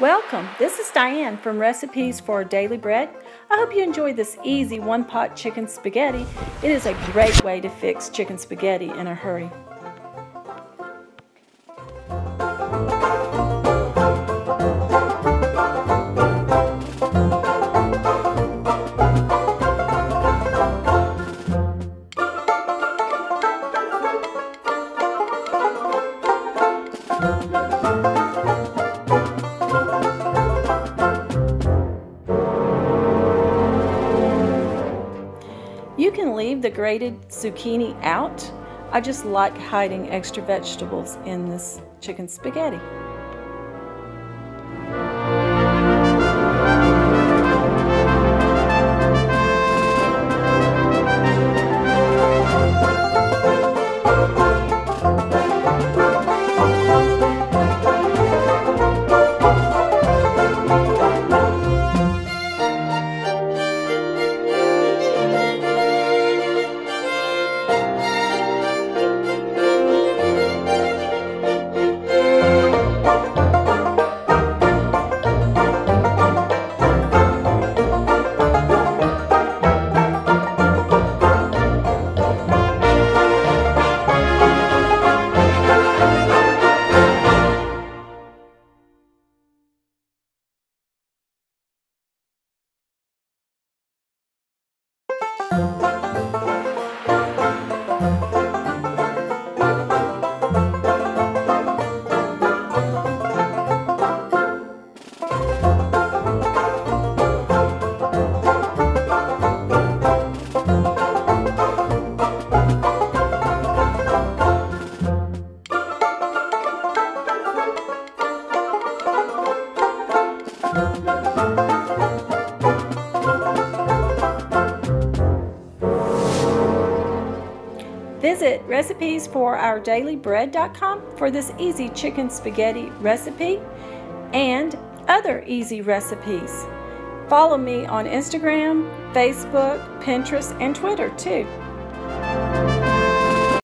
Welcome. This is Diane from Recipes for Daily Bread. I hope you enjoyed this easy one pot chicken spaghetti. It is a great way to fix chicken spaghetti in a hurry. You can leave the grated zucchini out. I just like hiding extra vegetables in this chicken spaghetti. Visit recipesforourdailyBread.com for this easy chicken spaghetti recipe and other easy recipes. Follow me on Instagram, Facebook, Pinterest, and Twitter too.